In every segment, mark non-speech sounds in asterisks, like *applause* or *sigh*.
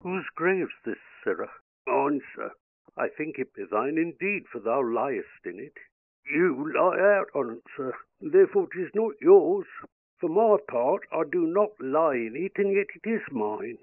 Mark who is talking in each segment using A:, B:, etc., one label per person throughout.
A: Whose grave's this, sirrah?
B: Sir.
A: I think it be thine indeed, for thou liest in it.
B: You lie out on't, sir, therefore 'tis not yours. For my part, I do not lie in it, and yet it is mine.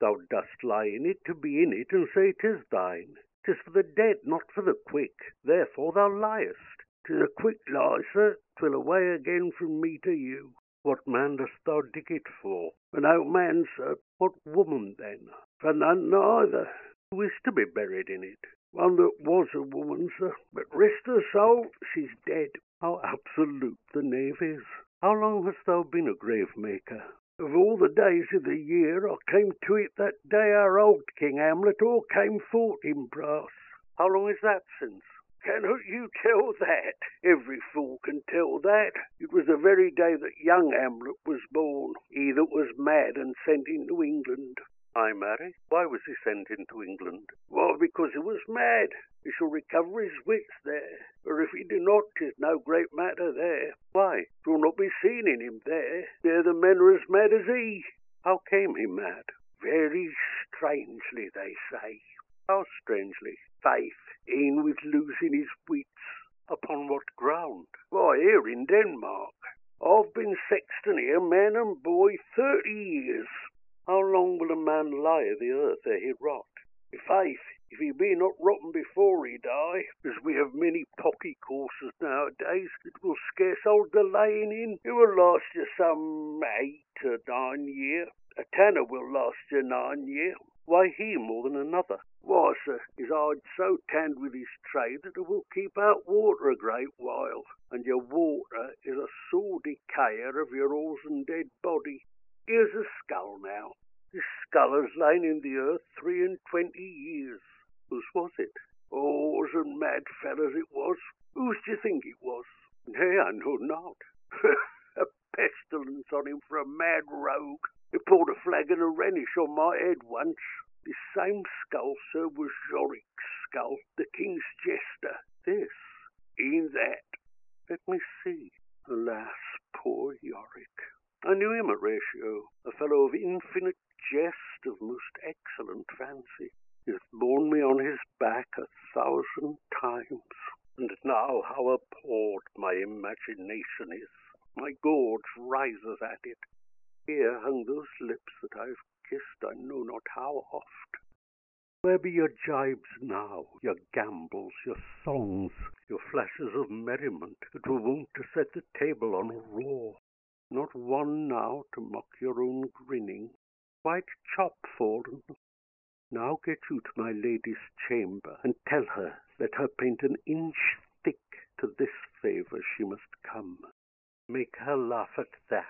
A: Thou dost lie in it to be in it, and say 'tis thine. 'Tis for the dead, not for the quick. Therefore thou liest.
B: 'Tis a quick lie, sir. 'Twill away again from me to you.
A: What man dost thou dig it for?
B: An old man, sir.
A: What woman, then?
B: For none neither.
A: Who is to be buried in it?
B: One that was a woman, sir. But rest her soul, she's dead.
A: How absolute the knave is. How long hast thou been a grave maker?
B: Of all the days of the year, I came to it that day our old King Hamlet all came Fortinbras.
A: How long is that since?
B: Cannot you tell that? Every fool can tell that. It was the very day that young Hamlet was born, he that was mad and sent into England.
A: Ay, marry, why was he sent into England?
B: Why, because he was mad. He shall recover his wits there. For if he do not, 'tis no great matter there.
A: Why?
B: 'Twill not be seen in him there. There the men are as mad as he.
A: How came he mad?
B: Very strangely, they say.
A: How strangely?
B: Faith, e'en with losing his wits.
A: Upon what ground?
B: Why, here in Denmark. I've been sexton here, man and boy, thirty years.
A: How long will a man lie i' the earth ere he rot?
B: Faith, if he be not rotten before he die, as we have many pocky courses nowadays it will scarce hold the laying in, it will last you some eight or nine year. A tanner will last you nine year.
A: Why he more than another?
B: Why, sir, his hide so tanned with his trade that it will keep out water a great while, and your water is a sore decayer of your oarsome dead body. Here's a skull now. This skull has lain in the earth three and twenty years.
A: Whose was it?
B: Oh, Whores and mad fellows it was. Whose d'ye think it was?
A: Nay, I know not. *laughs*
B: a pestilence on him for a mad rogue. He poured a flagon of Rhenish on my head once. Same skull, sir, was Yorick's skull, the king's jester.
A: This?
B: In that.
A: Let me see. Alas, poor Yorick. I knew him Horatio, a fellow of infinite jest, of most excellent fancy. He hath borne me on his back a thousand times. And now how abhorred my imagination is! My gorge rises at it. Here hung those lips that I've kissed I know not how oft. Where be your jibes now, your gambols, your songs, your flashes of merriment that were wont to set the table on a roar? Not one now to mock your own grinning. Quite chop fallen. Now get you to my lady's chamber, and tell her, let her paint an inch thick to this favour she must come. Make her laugh at that.